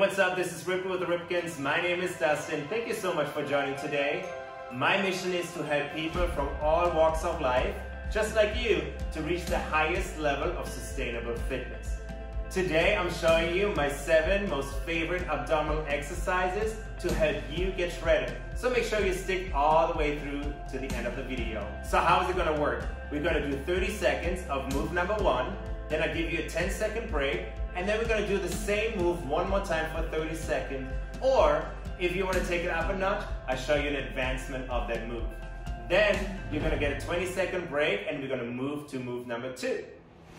what's up? This is Ripped with the Ripkens. My name is Dustin. Thank you so much for joining today. My mission is to help people from all walks of life, just like you, to reach the highest level of sustainable fitness. Today, I'm showing you my seven most favorite abdominal exercises to help you get shredded. So make sure you stick all the way through to the end of the video. So how is it gonna work? We're gonna do 30 seconds of move number one, then I give you a 10 second break, and then we're gonna do the same move one more time for 30 seconds. Or if you wanna take it up a notch, I show you an advancement of that move. Then you're gonna get a 20 second break and we're gonna move to move number two.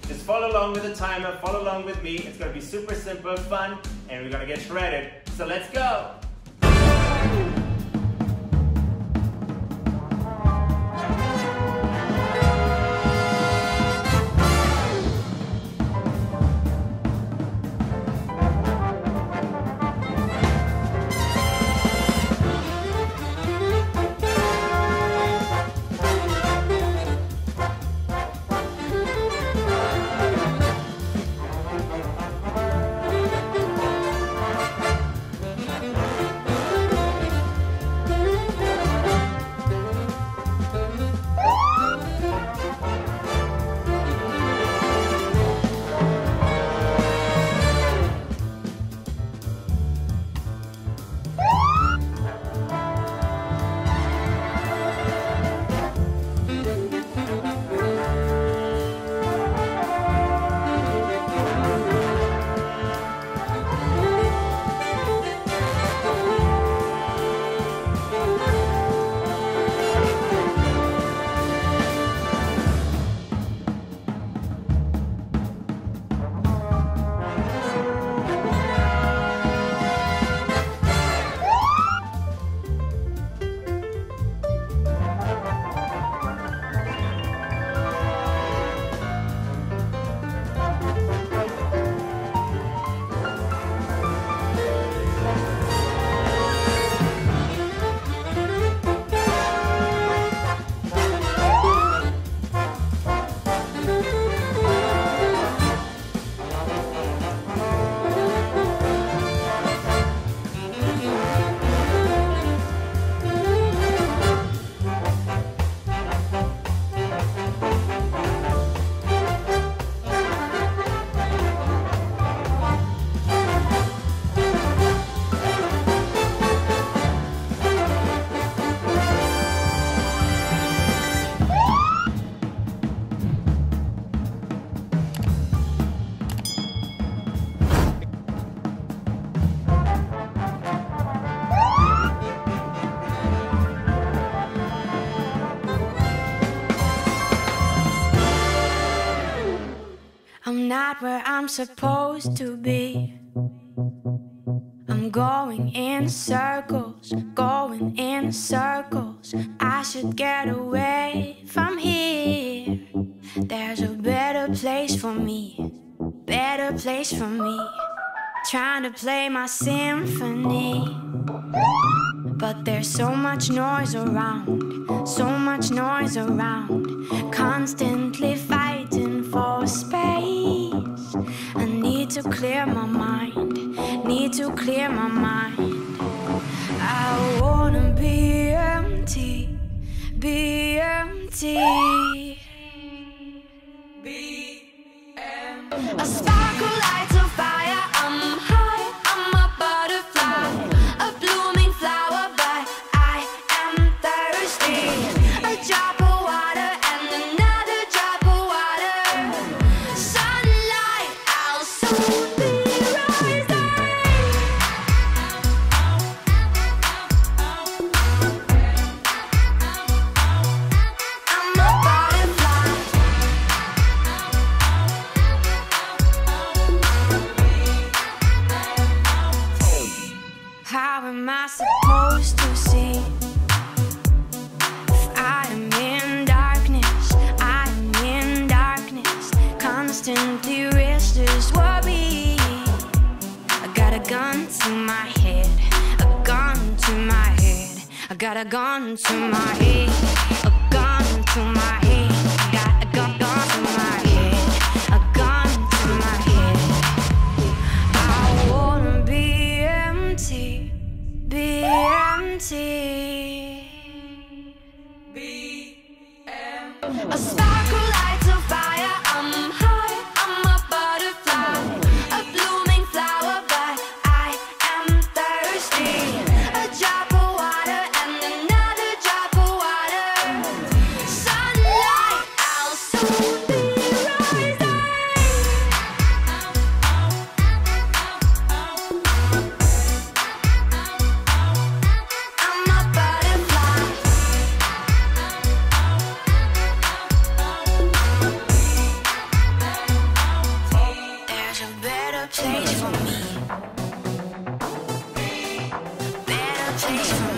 Just follow along with the timer, follow along with me. It's gonna be super simple, fun, and we're gonna get shredded. So let's go. Not where I'm supposed to be. I'm going in circles, going in circles. I should get away from here. There's a better place for me, better place for me. Trying to play my symphony. But there's so much noise around, so much noise around, constantly to clear my mind. I wanna be empty, be empty. gun to my head, a gun to my head. I got a gun to my head, a gun to my head. Got a gun, gun to my head, a gun to my head. I wanna be empty, be empty. Be empty. A sparkle lights a fire. I'm Thanks.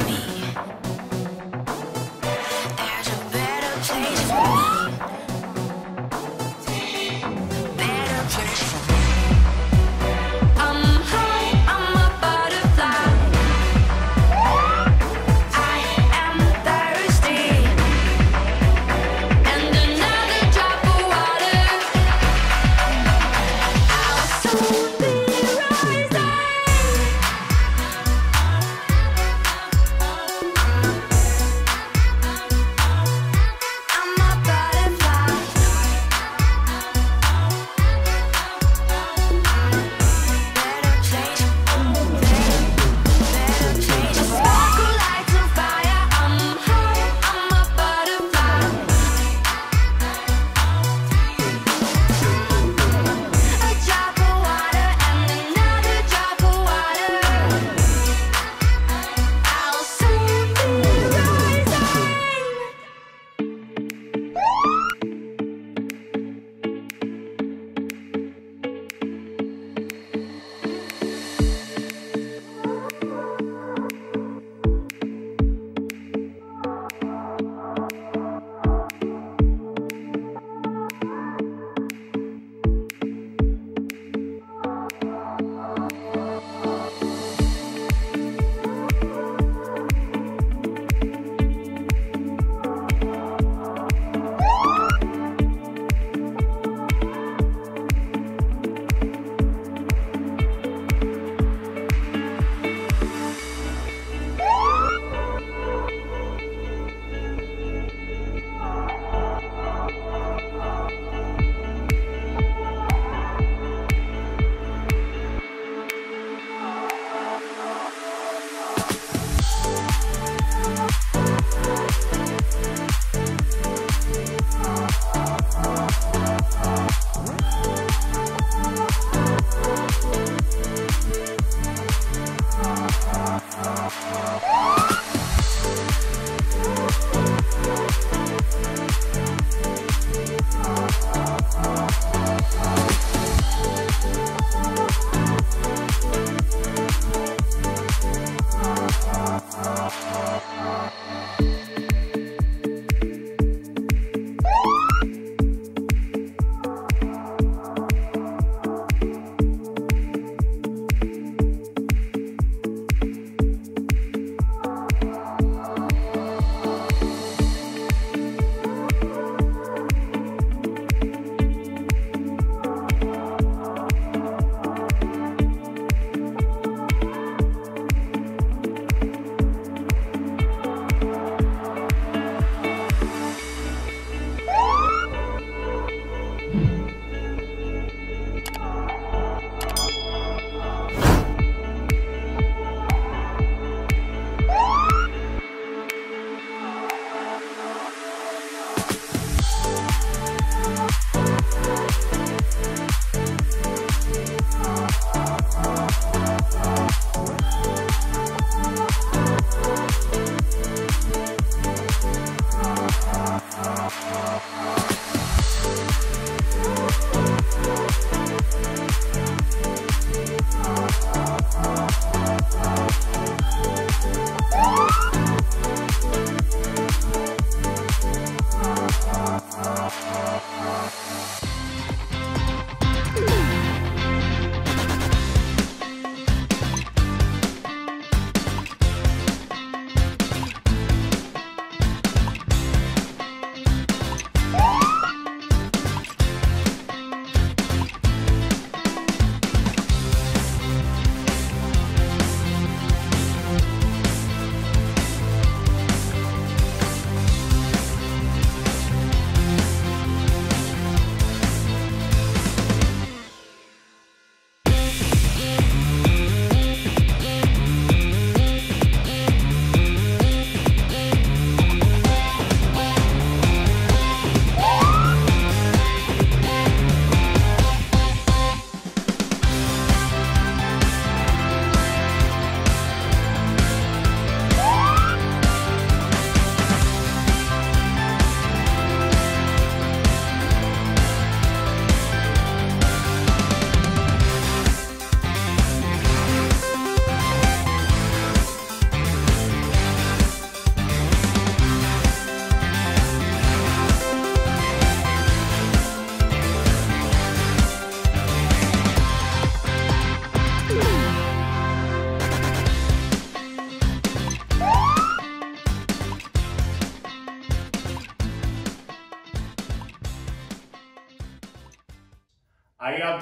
Yeah.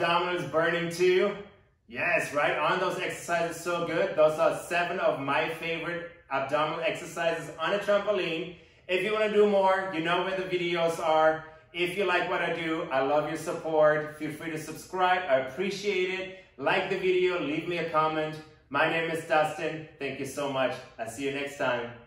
Abdominals burning too? Yes, right? Aren't those exercises so good? Those are seven of my favorite abdominal exercises on a trampoline. If you want to do more, you know where the videos are. If you like what I do, I love your support. Feel free to subscribe. I appreciate it. Like the video, leave me a comment. My name is Dustin. Thank you so much. I'll see you next time.